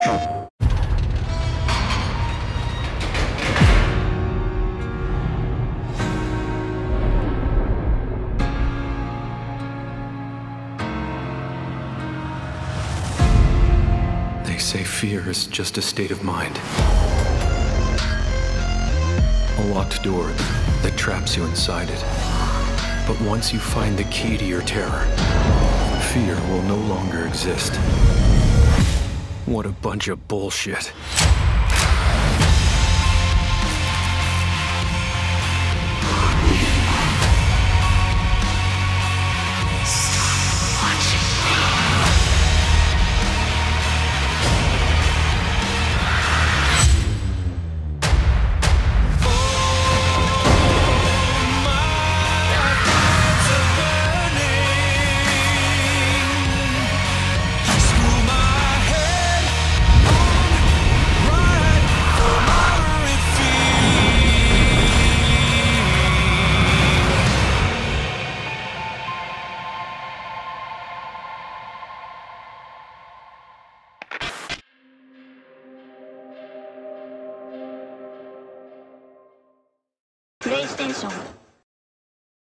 They say fear is just a state of mind. A locked door that traps you inside it. But once you find the key to your terror, fear will no longer exist. What a bunch of bullshit. 延伸。